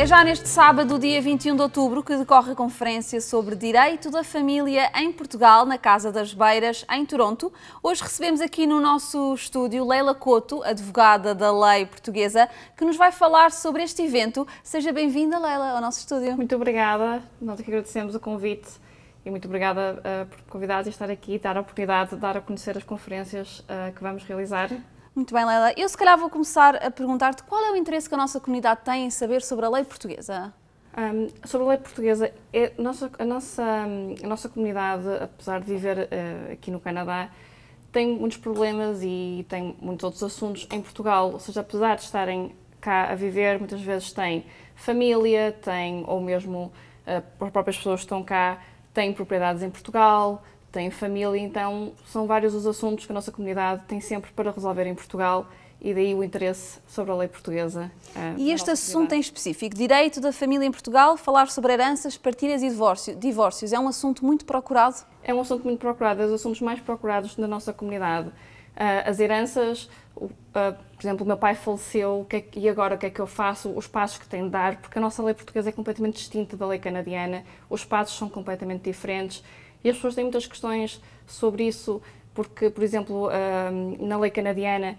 É já neste sábado, dia 21 de outubro, que decorre a conferência sobre Direito da Família em Portugal, na Casa das Beiras, em Toronto. Hoje recebemos aqui no nosso estúdio Leila Couto, advogada da lei portuguesa, que nos vai falar sobre este evento. Seja bem-vinda, Leila, ao nosso estúdio. Muito obrigada. Nós aqui agradecemos o convite e muito obrigada uh, por convidados a estar aqui e dar a oportunidade de dar a conhecer as conferências uh, que vamos realizar. Muito bem, Leila. Eu se calhar vou começar a perguntar-te qual é o interesse que a nossa comunidade tem em saber sobre a lei portuguesa? Um, sobre a lei portuguesa, é, nossa, a, nossa, a nossa comunidade, apesar de viver uh, aqui no Canadá, tem muitos problemas e tem muitos outros assuntos em Portugal. Ou seja, apesar de estarem cá a viver, muitas vezes têm família, têm, ou mesmo uh, as próprias pessoas que estão cá, têm propriedades em Portugal, têm família, então são vários os assuntos que a nossa comunidade tem sempre para resolver em Portugal e daí o interesse sobre a lei portuguesa. Uh, e este assunto em específico, direito da família em Portugal, falar sobre heranças, partilhas e divórcio, divórcios, é um assunto muito procurado? É um assunto muito procurado, é um dos assuntos mais procurados na nossa comunidade. Uh, as heranças, uh, por exemplo, o meu pai faleceu é, e agora o que é que eu faço? Os passos que tenho de dar, porque a nossa lei portuguesa é completamente distinta da lei canadiana, os passos são completamente diferentes e as pessoas têm muitas questões sobre isso, porque, por exemplo, na lei canadiana,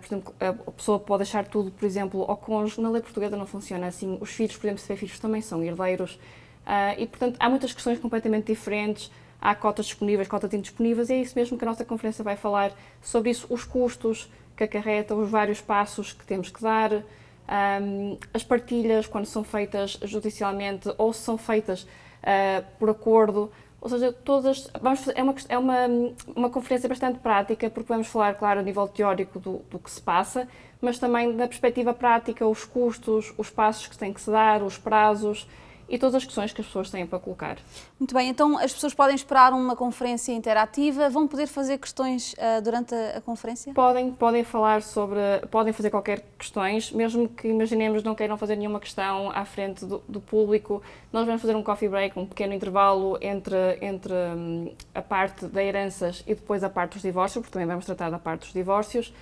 por exemplo, a pessoa pode deixar tudo, por exemplo, ao cônjuge. Na lei portuguesa não funciona assim. Os filhos, por exemplo, se tiver filhos, também são herdeiros. E, portanto, há muitas questões completamente diferentes. Há cotas disponíveis, cotas indisponíveis, e é isso mesmo que a nossa conferência vai falar sobre isso, os custos que acarreta, os vários passos que temos que dar, um, as partilhas, quando são feitas judicialmente ou se são feitas uh, por acordo, ou seja, todas. Vamos, é uma, é uma, uma conferência bastante prática, porque vamos falar, claro, a nível teórico do, do que se passa, mas também da perspectiva prática, os custos, os passos que têm que se dar, os prazos e todas as questões que as pessoas têm para colocar. Muito bem, então as pessoas podem esperar uma conferência interativa, vão poder fazer questões uh, durante a, a, conferência? Podem, podem falar sobre, podem fazer qualquer questões, mesmo que imaginemos não queiram fazer nenhuma questão à frente do, do público, nós vamos fazer um coffee break, um pequeno intervalo entre, entre um, a parte da heranças e depois a parte dos divórcios, porque também vamos tratar da parte dos divórcios,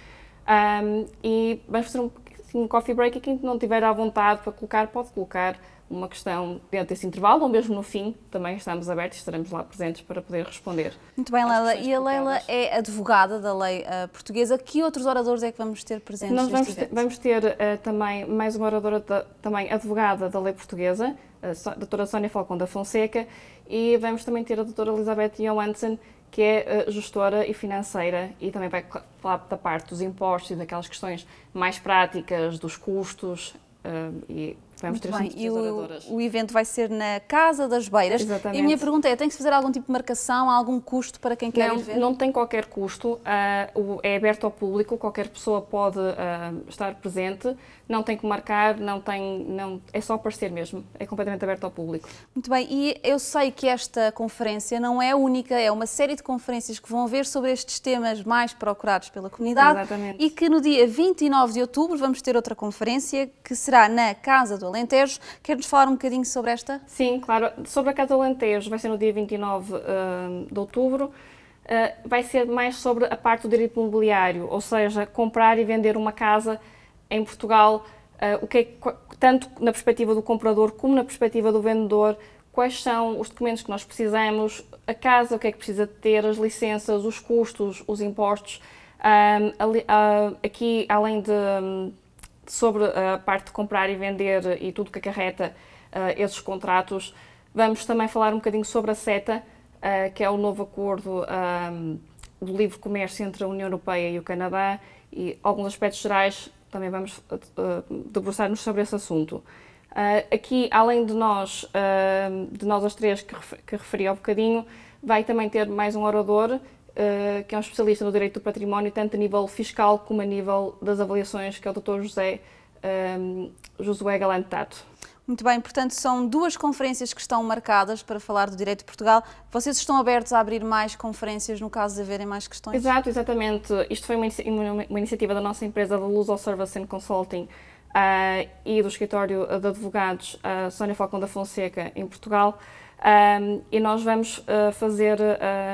um, e vamos fazer um, um coffee break e quem não tiver à vontade para colocar, pode colocar uma questão dentro desse intervalo, ou mesmo no fim, também estamos abertos e estaremos lá presentes para poder responder. Muito bem, Leila. E a Leila é advogada da lei uh, portuguesa. Que outros oradores é que vamos ter presentes Nós vamos ter, vamos ter uh, também mais uma oradora, da, também advogada da lei portuguesa, a doutora Sónia Falcão da Fonseca, e vamos também ter a doutora Elizabeth Johansson, que é uh, gestora e financeira e também vai falar da parte dos impostos e daquelas questões mais práticas, dos custos e Vamos ter bem. E o, o, evento vai ser na Casa das Beiras. Exatamente. E a minha pergunta é: tem que se fazer algum tipo de marcação, algum custo para quem quer não, ir ver? Não tem qualquer custo. Uh, é aberto ao público, qualquer pessoa pode uh, estar presente. Não tem que marcar, não tem, não, é só aparecer mesmo. É completamente aberto ao público. Muito bem. E eu sei que esta conferência não é única, é uma série de conferências que vão haver sobre estes temas mais procurados pela comunidade. Exatamente. E que no dia 29 de outubro vamos ter outra conferência que será na Casa do do Alentejo. Quer-nos falar um bocadinho sobre esta? Sim, claro. Sobre a Casa do Alentejo, vai ser no dia 29 uh, de outubro. Uh, vai ser mais sobre a parte do direito imobiliário, ou seja, comprar e vender uma casa em Portugal, uh, o que é, tanto na perspectiva do comprador como na perspectiva do vendedor, quais são os documentos que nós precisamos, a casa, o que é que precisa ter, as licenças, os custos, os impostos. Um, aqui, além de sobre a parte de comprar e vender e tudo que acarreta uh, esses contratos. Vamos também falar um bocadinho sobre a CETA, uh, que é o novo acordo um, do livre comércio entre a União Europeia e o Canadá, e alguns aspectos gerais também vamos uh, debruçar-nos sobre esse assunto. Uh, aqui, além de nós, uh, de nós as três que, que referi há um bocadinho, vai também ter mais um orador que é um especialista no direito do património, tanto a nível fiscal como a nível das avaliações, que é o Dr. José um, eh, Josué Galante Tato. Muito bem, portanto, são duas conferências que estão marcadas para falar do direito de Portugal. Vocês estão abertos a abrir mais conferências no caso de haverem mais questões? Exato, exatamente. Isto foi uma, uma, uma iniciativa da nossa empresa, da Luz Service and Consulting, uh, e do escritório de advogados uh, Sónia Falcão da Fonseca, em Portugal. Um, e nós vamos uh, fazer,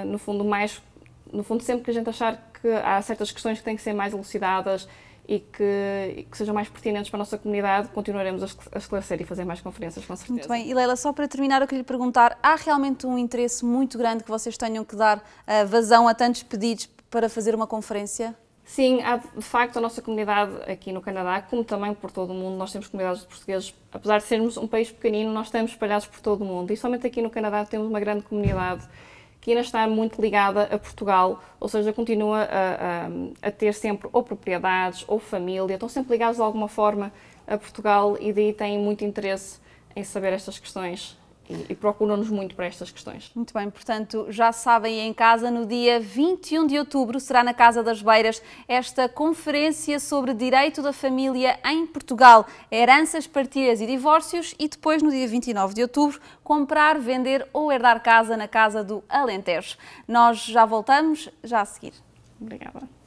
no fundo, mais no fundo, sempre que a gente achar que há certas questões que têm que ser mais elucidadas e que, e que, sejam mais pertinentes para a nossa comunidade, continuaremos a esclarecer e fazer mais conferências, com certeza. Muito bem. E Leila, só para terminar, eu queria lhe perguntar, há realmente um interesse muito grande que vocês tenham que dar uh, vazão a tantos pedidos para fazer uma conferência? Sim, há, de facto, a nossa comunidade aqui no Canadá, como também por todo o mundo, nós temos comunidades de portugueses, apesar de sermos um país pequenino, nós estamos espalhados por todo o mundo e somente aqui no Canadá temos uma grande comunidade que ainda está muito ligada a Portugal, ou seja, continua a, a, a, ter sempre ou propriedades ou família, estão sempre ligados de alguma forma a Portugal e daí têm muito interesse em saber estas questões e, procuram-nos muito para estas questões. Muito bem, portanto, já sabem em casa, no dia 21 de outubro será na Casa das Beiras esta conferência sobre direito da família em Portugal, heranças, partilhas e divórcios e depois, no dia 29 de outubro, comprar, vender ou herdar casa na Casa do Alentejo. Nós já voltamos, já a seguir. Obrigada.